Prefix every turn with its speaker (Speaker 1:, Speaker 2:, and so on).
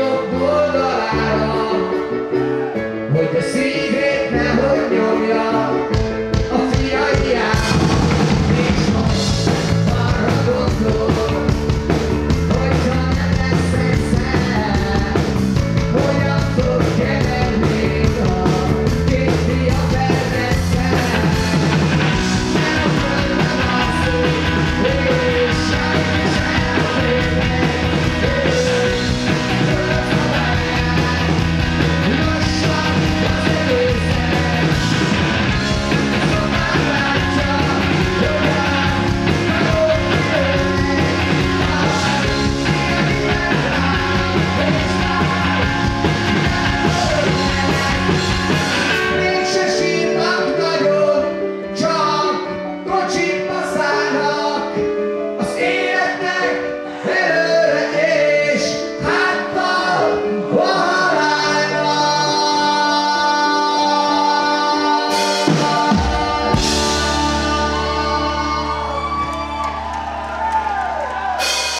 Speaker 1: colorado, hoy te sigo.